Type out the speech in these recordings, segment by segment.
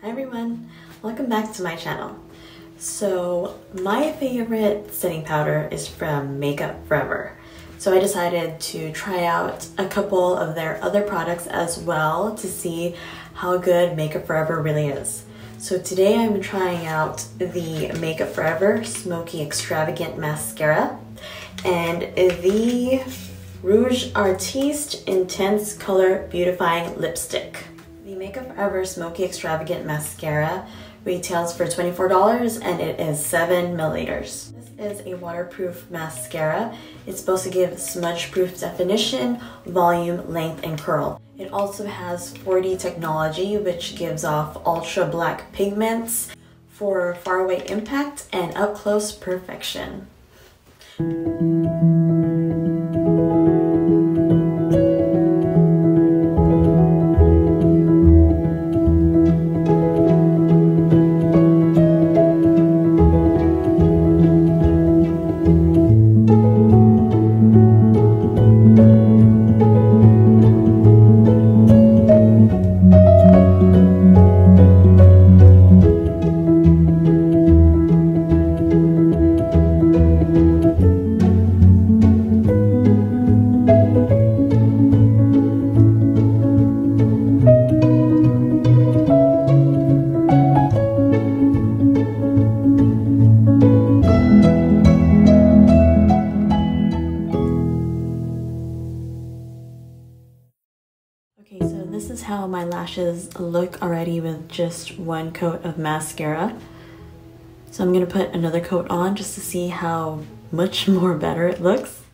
Hi everyone, welcome back to my channel. So my favorite setting powder is from Make Up For Ever. So I decided to try out a couple of their other products as well to see how good Make Up For Ever really is. So today I'm trying out the Make Up For Ever Smoky Extravagant Mascara and the Rouge Artiste Intense Color Beautifying Lipstick. The Make Up For Ever Smoky Extravagant Mascara retails for $24 and it is 7 milliliters. This is a waterproof mascara. It's supposed to give smudge-proof definition, volume, length, and curl. It also has 4D technology which gives off ultra black pigments for faraway impact and up close perfection. This is how my lashes look already with just one coat of mascara. So I'm gonna put another coat on just to see how much more better it looks.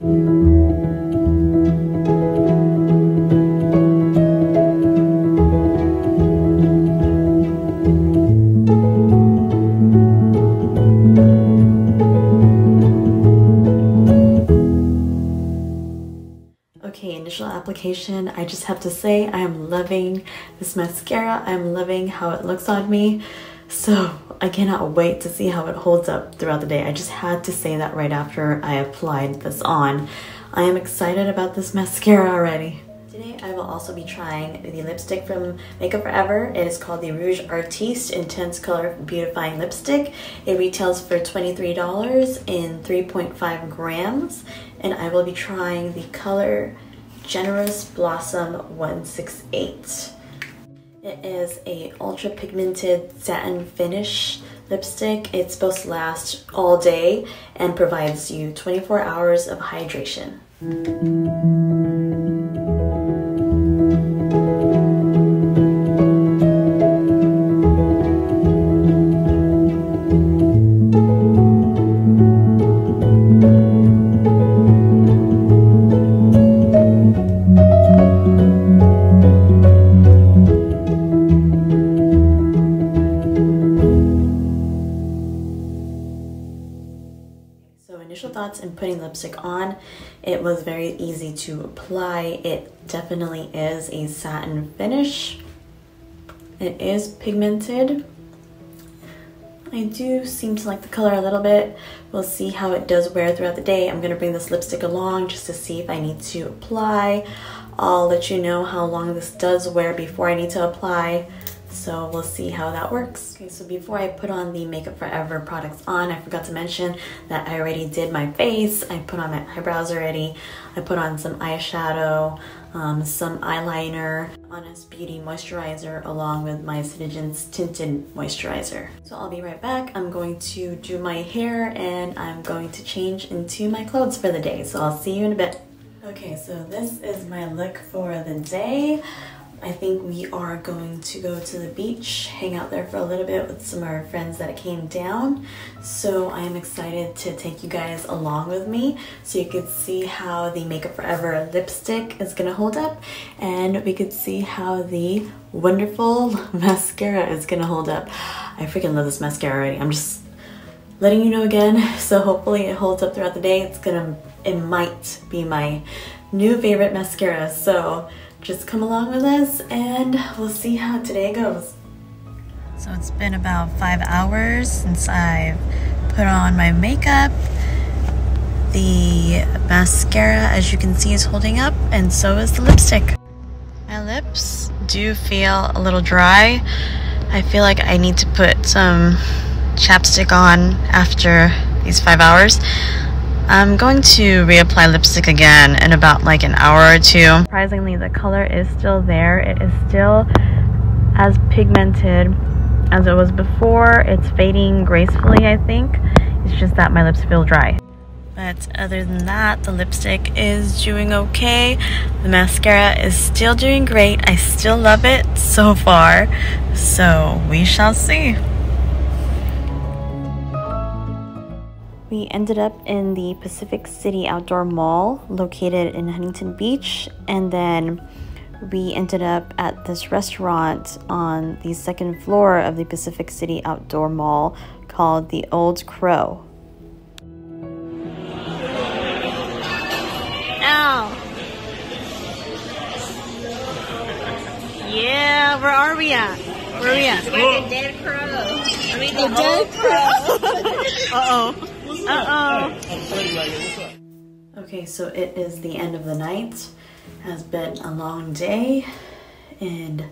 Application. I just have to say I am loving this mascara. I'm loving how it looks on me. So I cannot wait to see how it holds up throughout the day. I just had to say that right after I applied this on. I am excited about this mascara already. Today I will also be trying the lipstick from Make Up For Ever. It is called the Rouge Artiste Intense Color Beautifying Lipstick. It retails for $23 in 3.5 grams. And I will be trying the color Generous Blossom 168. It is a ultra pigmented satin finish lipstick. It's supposed to last all day and provides you 24 hours of hydration. Initial thoughts in putting lipstick on, it was very easy to apply. It definitely is a satin finish. It is pigmented. I do seem to like the color a little bit. We'll see how it does wear throughout the day. I'm gonna bring this lipstick along just to see if I need to apply. I'll let you know how long this does wear before I need to apply. So we'll see how that works. Okay, so before I put on the Make Up For Ever products on, I forgot to mention that I already did my face. I put on my eyebrows already. I put on some eyeshadow, um, some eyeliner, Honest Beauty moisturizer, along with my Citizen's Tinted Moisturizer. So I'll be right back. I'm going to do my hair and I'm going to change into my clothes for the day. So I'll see you in a bit. Okay, so this is my look for the day. I think we are going to go to the beach, hang out there for a little bit with some of our friends that came down. So I am excited to take you guys along with me so you could see how the Make Up For Ever lipstick is gonna hold up and we could see how the wonderful mascara is gonna hold up. I freaking love this mascara already. I'm just letting you know again. So hopefully it holds up throughout the day. It's gonna, it might be my new favorite mascara. So just come along with us and we'll see how today goes. So it's been about five hours since I've put on my makeup. The mascara, as you can see, is holding up, and so is the lipstick. My lips do feel a little dry. I feel like I need to put some chapstick on after these five hours. I'm going to reapply lipstick again in about like an hour or two. Surprisingly, the color is still there. It is still as pigmented as it was before. It's fading gracefully, I think. It's just that my lips feel dry. But other than that, the lipstick is doing okay. The mascara is still doing great. I still love it so far. So we shall see. We ended up in the Pacific City Outdoor Mall located in Huntington Beach and then we ended up at this restaurant on the second floor of the Pacific City Outdoor Mall called the Old Crow. Ow! Yeah, where are we at? Where are we at? Like a dead crow. I mean, a dead crow. uh oh. Uh oh. Okay, so it is the end of the night has been a long day and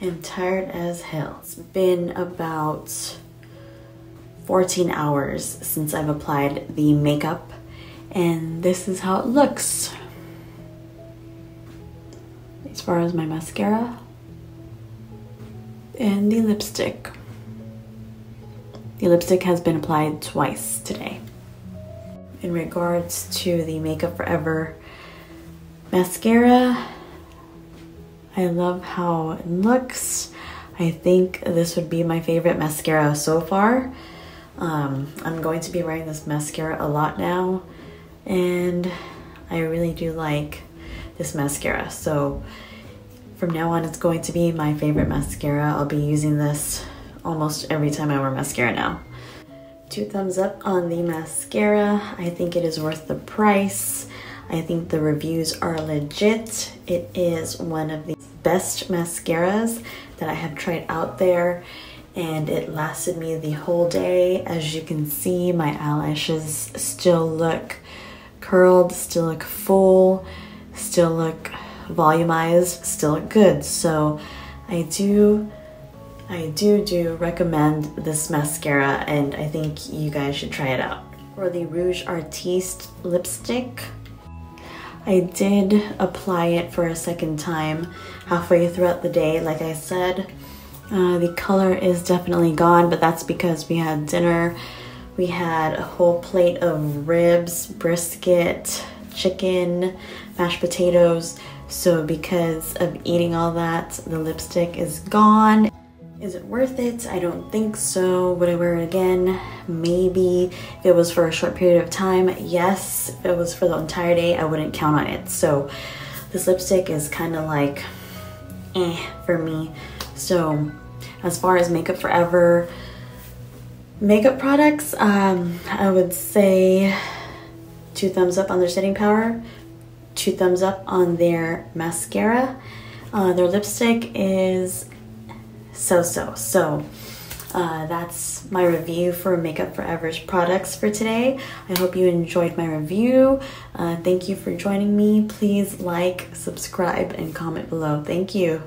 I'm tired as hell. It's been about 14 hours since I've applied the makeup and this is how it looks. As far as my mascara and the lipstick. The lipstick has been applied twice today. In regards to the Make Up For Ever Mascara, I love how it looks. I think this would be my favorite mascara so far. Um, I'm going to be wearing this mascara a lot now and I really do like this mascara. So from now on, it's going to be my favorite mascara. I'll be using this almost every time I wear mascara now. Two thumbs up on the mascara. I think it is worth the price. I think the reviews are legit. It is one of the best mascaras that I have tried out there and it lasted me the whole day. As you can see, my eyelashes still look curled, still look full, still look volumized, still look good. So I do I do do recommend this mascara and I think you guys should try it out. For the Rouge Artiste lipstick, I did apply it for a second time halfway throughout the day, like I said. Uh, the color is definitely gone, but that's because we had dinner. We had a whole plate of ribs, brisket, chicken, mashed potatoes. So because of eating all that, the lipstick is gone. Is it worth it? I don't think so. Would I wear it again? Maybe. If it was for a short period of time, yes. If it was for the entire day, I wouldn't count on it. So this lipstick is kind of like eh for me. So as far as Make Up For Ever makeup products, um, I would say two thumbs up on their setting power, two thumbs up on their mascara. Uh, their lipstick is so-so. So uh, that's my review for Make Up For Ever's products for today. I hope you enjoyed my review. Uh, thank you for joining me. Please like, subscribe, and comment below. Thank you.